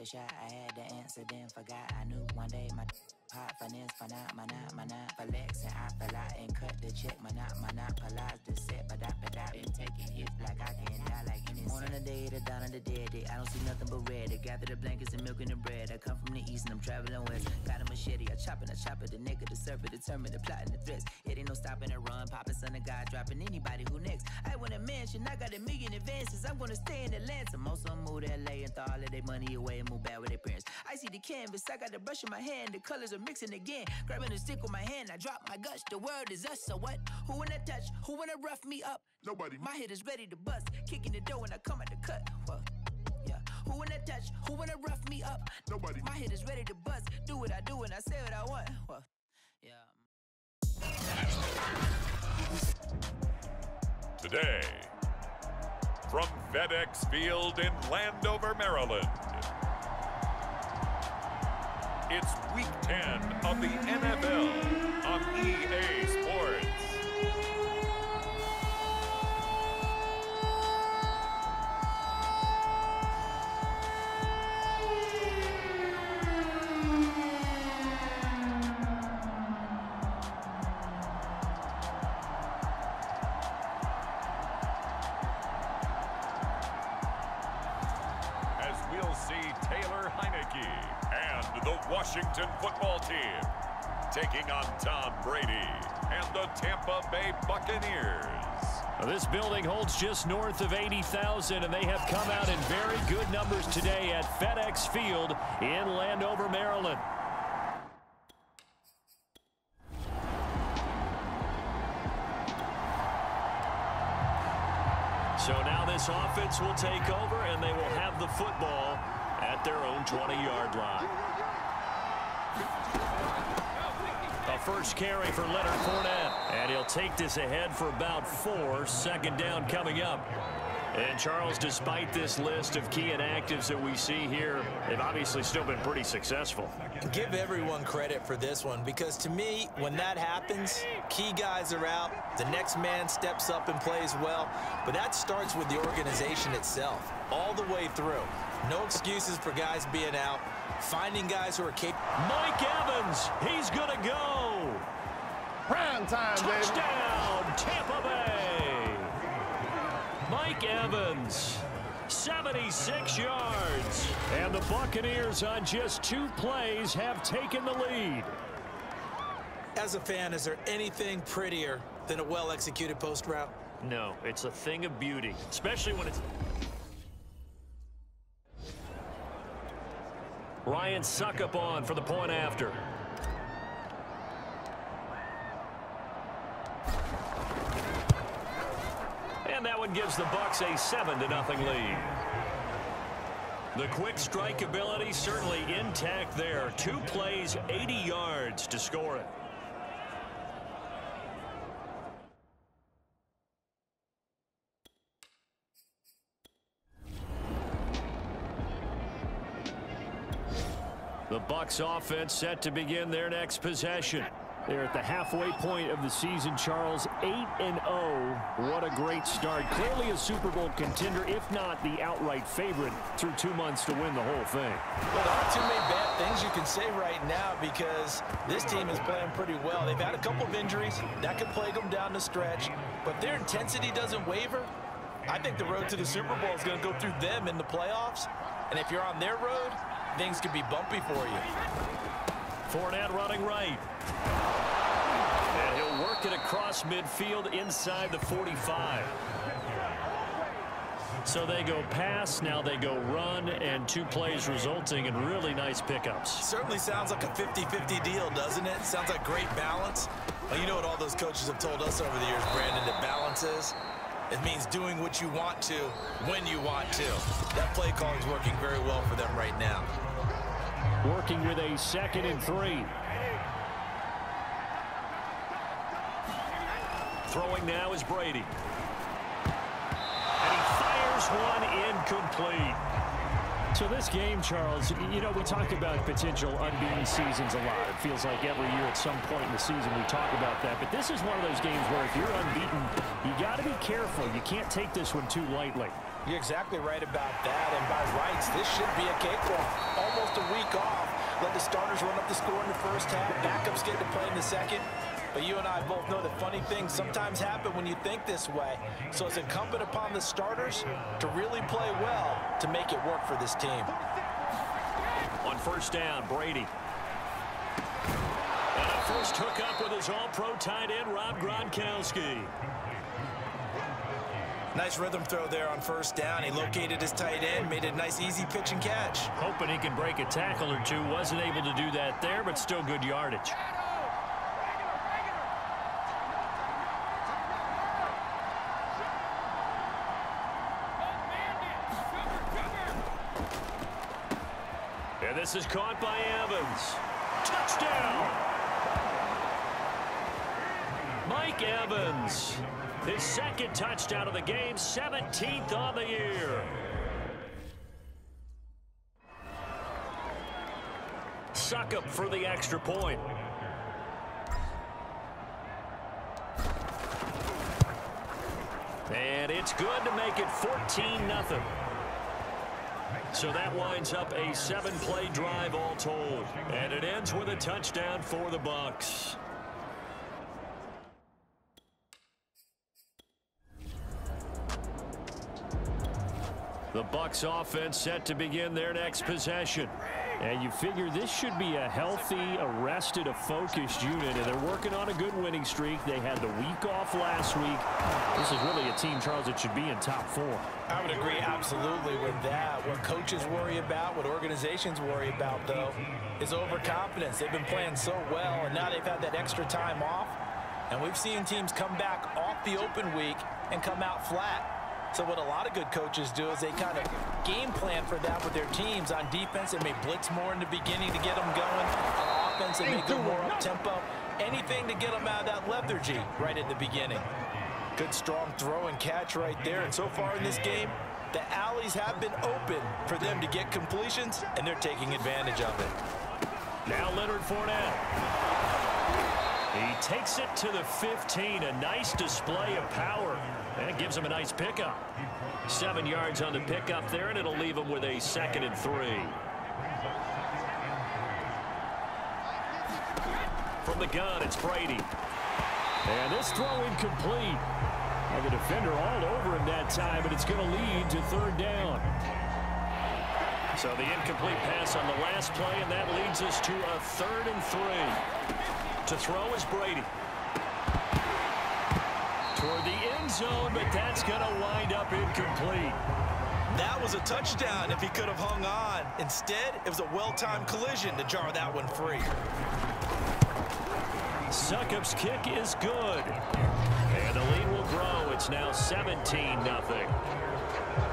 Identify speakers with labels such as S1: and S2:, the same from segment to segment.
S1: the shot, I had to answer, then forgot. I knew one day my Hot finance, my not, my not, my not, flex and I fell out and cut the check, my not, my not, polize the set, but I but I been taking hits like I can die like any Morning the day, the dawn of the dead day, I don't see nothing but red. I gather the blankets and milk and the bread. I come from the east and I'm traveling west. Got a machete, I chop it, I chop it, the of the serpent, determined the plot and the threats. It ain't no stopping and run, popping son of God, dropping anybody who next. I want a mansion, I got a million advances. I'm gonna stay in Atlanta. Most of them move to LA and throw all of their money away and move back with their parents. I see the canvas, I got the brush in my hand, the colors are mixing again. Grabbing a stick with my hand, I drop my guts. The world is us, so what? Who wanna touch? Who wanna rough me up?
S2: Nobody.
S1: My head is ready to bust, kicking the door when I come at the cut. Well, yeah. Who wanna touch? Who wanna rough me up?
S2: Nobody.
S1: My head is ready to bust. Do what I do and I say what I want. Well, yeah.
S3: Today, from FedEx Field in Landover, Maryland. It's week 10 of the NFL on EA Sports. Washington football team taking on Tom Brady and the Tampa Bay Buccaneers.
S4: This building holds just north of 80,000, and they have come out in very good numbers today at FedEx Field in Landover, Maryland. So now this offense will take over, and they will have the football at their own 20-yard line. A first carry for Leonard Fournette. And he'll take this ahead for about four. Second down coming up. And Charles, despite this list of key inactives that we see here, they've obviously still been pretty successful.
S5: Give everyone credit for this one because to me, when that happens, key guys are out, the next man steps up and plays well, but that starts with the organization itself, all the way through. No excuses for guys being out, finding guys who are capable.
S4: Mike Evans, he's going to go.
S2: Prime time, baby.
S4: Touchdown, Tampa Bay. Mike Evans, 76 yards. And the Buccaneers on just two plays have taken the lead.
S5: As a fan, is there anything prettier than a well-executed post route?
S4: No, it's a thing of beauty, especially when it's... Ryan Succop on for the point after. And that one gives the Bucs a 7 to nothing lead. The quick strike ability certainly intact there. Two plays, 80 yards to score it. Offense set to begin their next possession. They're at the halfway point of the season, Charles. 8-0. What a great start. Clearly a Super Bowl contender, if not the outright favorite, through two months to win the whole thing.
S5: Well, there aren't too many bad things you can say right now because this team is playing pretty well. They've had a couple of injuries. That could plague them down the stretch. But their intensity doesn't waver. I think the road to the Super Bowl is going to go through them in the playoffs. And if you're on their road, things could be bumpy for you.
S4: Fournette running right. And he'll work it across midfield inside the 45. So they go pass, now they go run, and two plays resulting in really nice pickups.
S5: Certainly sounds like a 50-50 deal, doesn't it? Sounds like great balance. Well, you know what all those coaches have told us over the years, Brandon, that balance is? It means doing what you want to when you want to. That play call is working very well for them right now.
S4: Working with a second and three. Throwing now is Brady. And he fires one incomplete. So this game, Charles, you know, we talk about potential unbeaten seasons a lot. It feels like every year at some point in the season we talk about that. But this is one of those games where if you're unbeaten, you got to be careful. You can't take this one too lightly.
S5: You're exactly right about that. And by rights, this should be a cakewalk. Almost a week off. Let the starters run up the score in the first half. Backups get to play in the second. But you and I both know that funny things sometimes happen when you think this way. So it's incumbent upon the starters to really play well to make it work for this team.
S4: On first down, Brady. And a first hookup with his all-pro tight end, Rob Gronkowski.
S5: Nice rhythm throw there on first down. He located his tight end, made a nice easy pitch and catch.
S4: Hoping he can break a tackle or two. Wasn't able to do that there, but still good yardage. This is caught by Evans. Touchdown! Mike Evans. His second touchdown of the game, 17th on the year. Succop for the extra point. And it's good to make it 14-0. So that winds up a seven-play drive all told. And it ends with a touchdown for the Bucs. The Bucs offense set to begin their next possession. And you figure this should be a healthy, arrested, a focused unit, and they're working on a good winning streak. They had the week off last week. This is really a team, Charles, that should be in top four.
S5: I would agree absolutely with that. What coaches worry about, what organizations worry about, though, is overconfidence. They've been playing so well, and now they've had that extra time off. And we've seen teams come back off the open week and come out flat. So what a lot of good coaches do is they kind of game plan for that with their teams. On defense, they may blitz more in the beginning to get them going. On offense, they may go more up-tempo. Anything to get them out of that lethargy right at the beginning. Good strong throw and catch right there. And so far in this game, the alleys have been open for them to get completions, and they're taking advantage of it.
S4: Now Leonard Fournette. He takes it to the 15. A nice display of power. That gives him a nice pickup. Seven yards on the pickup there, and it'll leave him with a second and three. From the gun, it's Brady. And this throw incomplete. Like a defender all over him that time, but it's going to lead to third down. So the incomplete pass on the last play, and that leads us to a third and three. To throw is Brady. Toward the end zone, but that's going to wind up incomplete.
S5: That was a touchdown if he could have hung on. Instead, it was a well-timed collision to jar that one free.
S4: Succop's kick is good. And the lead will grow. It's now 17-0.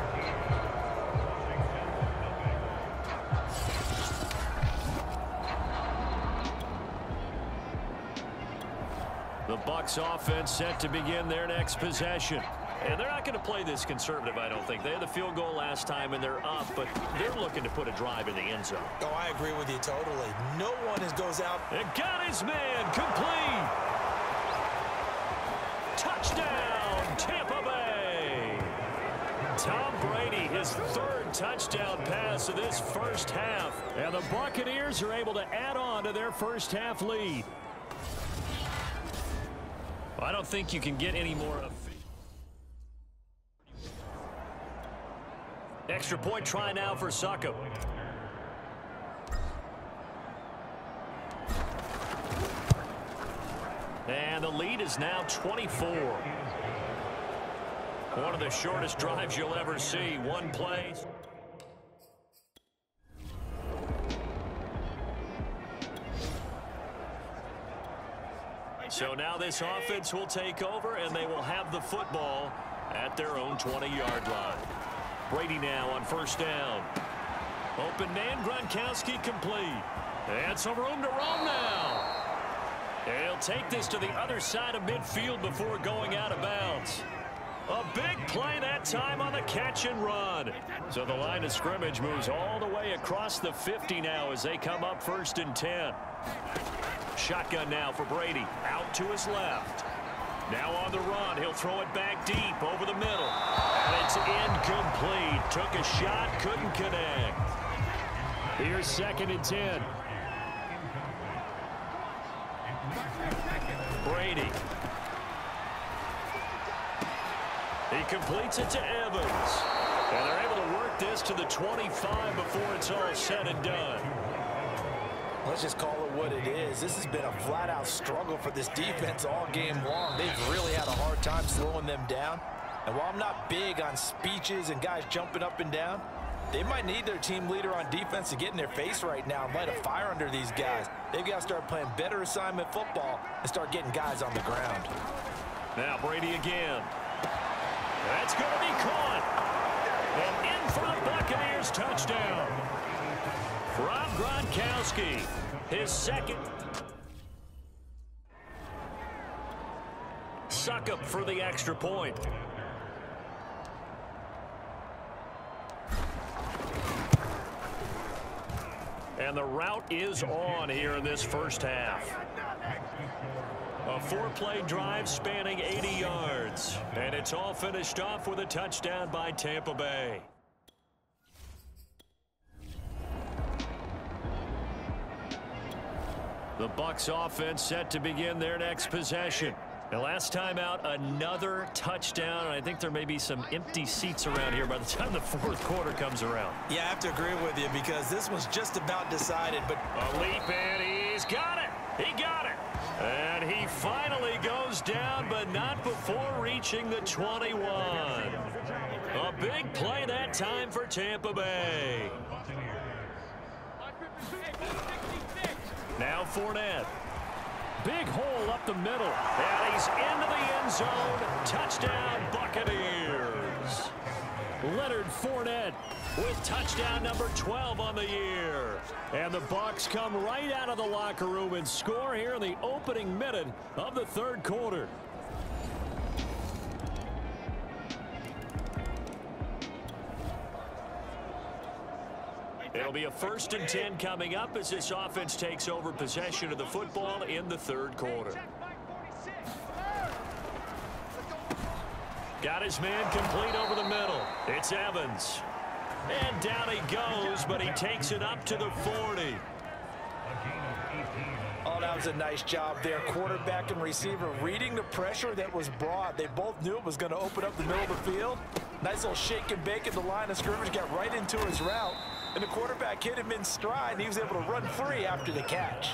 S4: The Bucks offense set to begin their next possession. And they're not going to play this conservative, I don't think. They had the field goal last time, and they're up, but they're looking to put a drive in the end zone.
S5: Oh, I agree with you totally. No one is goes out.
S4: And got his man complete. Touchdown, Tampa Bay. Tom Brady, his third touchdown pass of this first half. And the Buccaneers are able to add on to their first half lead. I don't think you can get any more of Extra point try now for Succop. And the lead is now 24. One of the shortest drives you'll ever see. One play. So now this offense will take over, and they will have the football at their own 20-yard line. Brady now on first down. Open man, Gronkowski complete. And some room to roam now. He'll take this to the other side of midfield before going out of bounds. A big play that time on the catch and run. So the line of scrimmage moves all the way across the 50 now as they come up first and 10. Shotgun now for Brady. Out to his left. Now on the run. He'll throw it back deep over the middle. And it's incomplete. Took a shot, couldn't connect. Here's second and ten. Brady. He completes it to Evans. And they're able to work this to the 25 before it's all said and done.
S5: Let's just call it what it is. This has been a flat-out struggle for this defense all game long. They've really had a hard time slowing them down. And while I'm not big on speeches and guys jumping up and down, they might need their team leader on defense to get in their face right now and light a fire under these guys. They've got to start playing better assignment football and start getting guys on the ground.
S4: Now Brady again. That's going to be caught. And in for the Buccaneers touchdown. Rob Gronkowski, his second. Succop for the extra point. And the route is on here in this first half. Four-play drive spanning 80 yards. And it's all finished off with a touchdown by Tampa Bay. The Bucs offense set to begin their next possession. The last time out, another touchdown. I think there may be some empty seats around here by the time the fourth quarter comes around.
S5: Yeah, I have to agree with you because this was just about decided. But
S4: a leap, and he's got it. He got it. And he finally goes down, but not before reaching the 21. A big play that time for Tampa Bay. Now Fournette. Big hole up the middle. And he's into the end zone. Touchdown, Buccaneers. Leonard Fournette with touchdown number 12 on the year. And the Bucs come right out of the locker room and score here in the opening minute of the third quarter. It'll be a first and 10 coming up as this offense takes over possession of the football in the third quarter. Got his man complete over the middle. It's Evans. And down he goes, but he takes it up to the 40.
S5: Oh, that was a nice job there. Quarterback and receiver reading the pressure that was brought. They both knew it was going to open up the middle of the field. Nice little shake and bake at the line of scrimmage. Got right into his route. And the quarterback hit him in stride, and he was able to run free after the catch.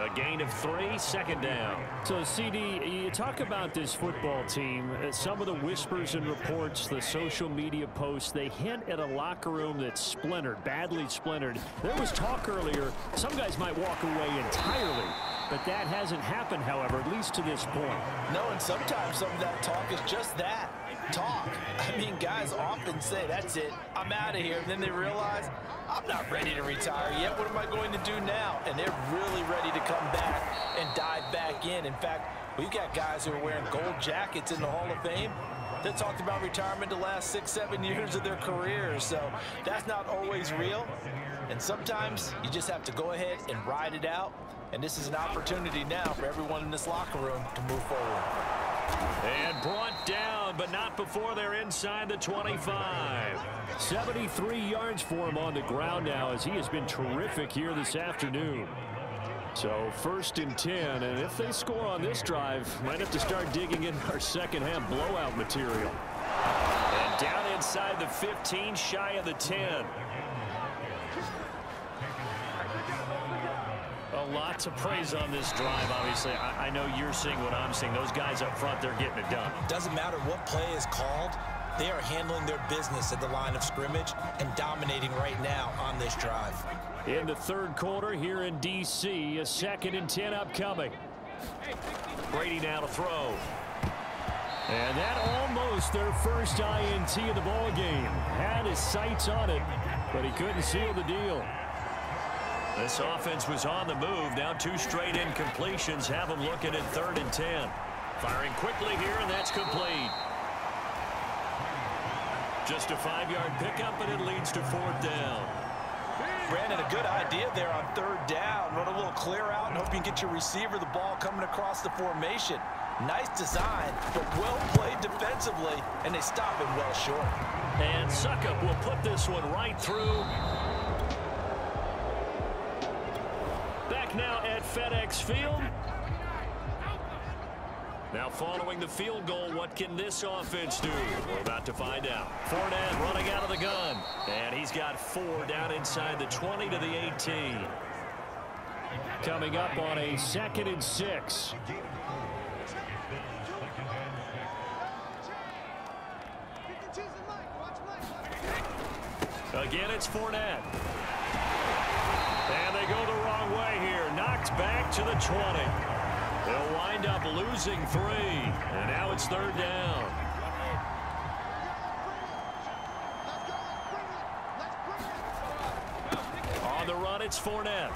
S4: A gain of three, second down.
S6: So, CD, you talk about this football team. Uh, some of the whispers and reports, the social media posts, they hint at a locker room that's splintered, badly splintered. There was talk earlier, some guys might walk away entirely. But that hasn't happened, however, at least to this point.
S5: No, and sometimes some of that talk is just that, talk. I mean, guys often say, that's it, I'm out of here. And then they realize, I'm not ready to retire yet. What am I going to do now? And they're really ready to come back and dive back in. In fact, we've got guys who are wearing gold jackets in the Hall of Fame that talked about retirement the last six, seven years of their careers. So that's not always real. And sometimes you just have to go ahead and ride it out. And this is an opportunity now for everyone in this locker room to move forward.
S4: And brought down, but not before they're inside the 25.
S6: 73 yards for him on the ground now as he has been terrific here this afternoon. So first and 10, and if they score on this drive, might have to start digging in our second half blowout material.
S4: And down inside the 15, shy of the 10. A of praise on this drive, obviously. I, I, know you're seeing what I'm seeing. Those guys up front, they're getting it done.
S5: Doesn't matter what play is called. They are handling their business at the line of scrimmage and dominating right now on this drive.
S6: In the third quarter here in D.C., a second and 10 upcoming.
S4: Brady now to throw.
S6: And that almost their first INT of the ball game. Had his sights on it, but he couldn't seal the deal.
S4: This offense was on the move. Now two straight incompletions have them looking at third and 10. Firing quickly here, and that's complete. Just a five-yard pickup, and it leads to fourth down.
S5: Brandon, a good idea there on third down. Run a little clear out and hope you can get your receiver the ball coming across the formation. Nice design, but well played defensively, and they stop him well short.
S4: And Succop will put this one right through. Field. Now following the field goal, what can this offense do? We're about to find out. Fournette running out of the gun. And he's got four down inside the 20 to the 18. Coming up on a second and six. Again, it's Fournette. And they go the wrong way here. Back to the 20. They'll wind up losing three. And now it's third down. On the run, it's Fournette.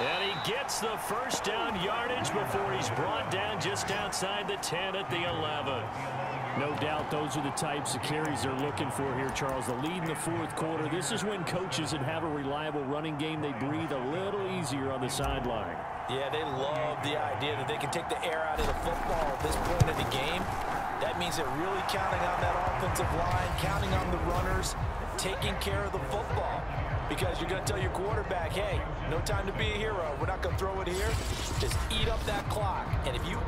S4: And he gets the first down yardage before he's brought down just outside the 10 at the 11. No doubt those are the types of carries they're looking for here, Charles. The lead in the fourth quarter. This is when coaches that have a reliable running game, they breathe a little easier on the sideline.
S5: Yeah, they love the idea that they can take the air out of the football at this point of the game. That means they're really counting on that offensive line, counting on the runners, taking care of the football. Because you're going to tell your quarterback, hey, no time to be a hero. We're not going to throw it here. Just eat up that clock. And if you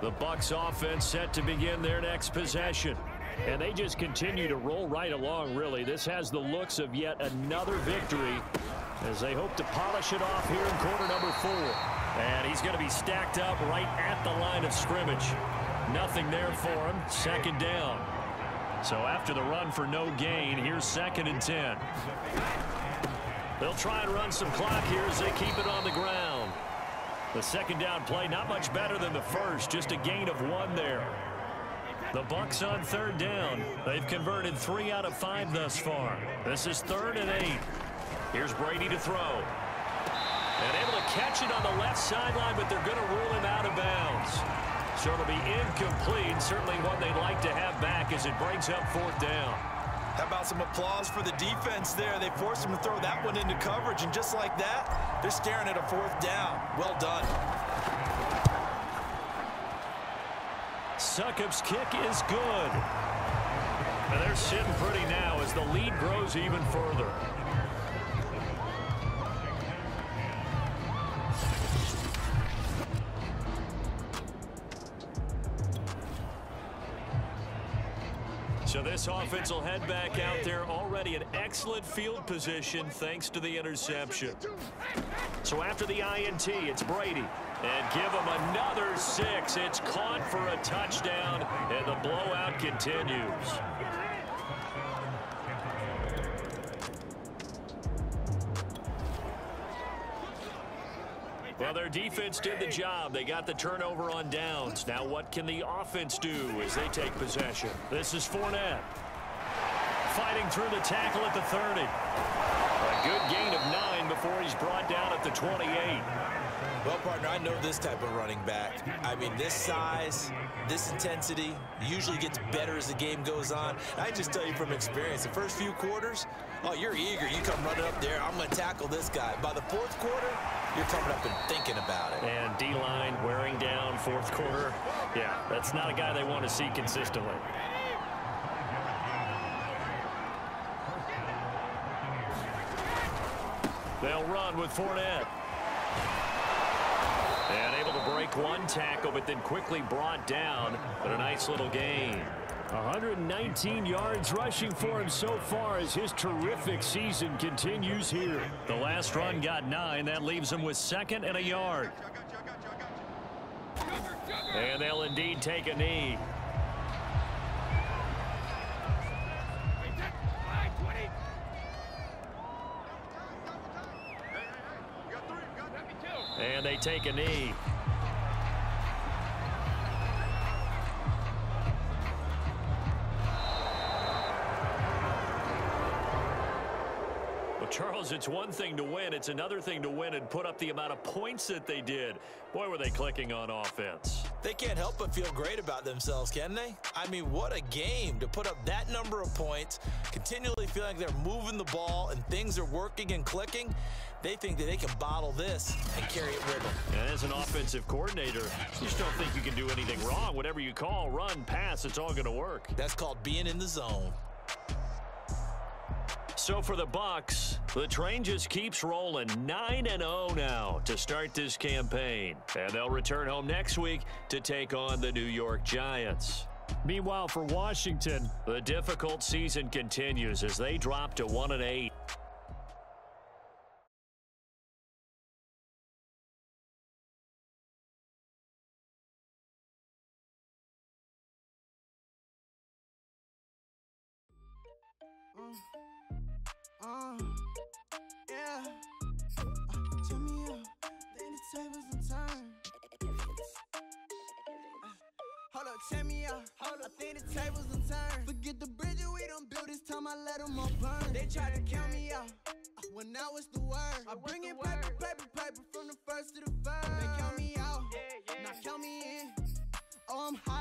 S4: The Bucs offense set to begin their next possession. And they just continue to roll right along, really. This has the looks of yet another victory as they hope to polish it off here in quarter number four. And he's going to be stacked up right at the line of scrimmage. Nothing there for him. Second down. So after the run for no gain, here's second and 10. They'll try and run some clock here as they keep it on the ground. The second down play, not much better than the first, just a gain of one there. The Bucs on third down. They've converted three out of five thus far. This is third and eight. Here's Brady to throw. And able to catch it on the left sideline, but they're going to rule him out of bounds. So it'll be incomplete. Certainly one they'd like to have back as it brings up fourth down.
S5: How about some applause for the defense there? They forced him to throw that one into coverage, and just like that, they're staring at a fourth down. Well done.
S4: Succop's kick is good. And they're sitting pretty now as the lead grows even further. This offense will head back out there already in excellent field position thanks to the interception. So after the INT, it's Brady. And give him another six. It's caught for a touchdown, and the blowout continues. Well, their defense did the job. They got the turnover on downs. Now what can the offense do as they take possession? This is Fournette. Fighting through the tackle at the 30. Good gain of nine before he's brought down at the 28.
S5: Well, partner, I know this type of running back. I mean, this size, this intensity usually gets better as the game goes on. I just tell you from experience, the first few quarters, oh, you're eager. You come running up there, I'm going to tackle this guy. By the fourth quarter, you're coming up and thinking about it.
S4: And D-line wearing down fourth quarter. Yeah, that's not a guy they want to see consistently. They'll run with Fournette. And able to break one tackle, but then quickly brought down. But a nice little game. 119 yards rushing for him so far as his terrific season continues here. The last run got nine. That leaves him with second and a yard. And they'll indeed take a knee. And they take a knee. Well, Charles, it's one thing to win. It's another thing to win and put up the amount of points that they did. Boy, were they clicking on offense.
S5: They can't help but feel great about themselves, can they? I mean, what a game to put up that number of points, continually feeling like they're moving the ball and things are working and clicking. They think that they can bottle this and carry it with them.
S4: And as an offensive coordinator, you just don't think you can do anything wrong. Whatever you call, run, pass, it's all going to work.
S5: That's called being in the zone.
S4: So for the Bucs, the train just keeps rolling 9-0 now to start this campaign. And they'll return home next week to take on the New York Giants. Meanwhile, for Washington, the difficult season continues as they drop to 1
S7: Uh, yeah. Uh, turn me up, then the tables and turn. Uh, hold up, check me out. Hold up, I think the tables and turn. Forget the bridges we don't build this time. I let them all burn. They tried to count me out. Uh, when now it's the word. I bring in paper, paper, paper from the first to the third. They count me out. Now count me in. Oh, I'm hot,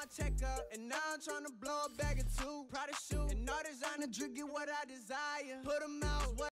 S7: my check up, and now I'm trying to blow a bag of two. Proud of shoe, and all designer drink get what I desire. Put 'em out.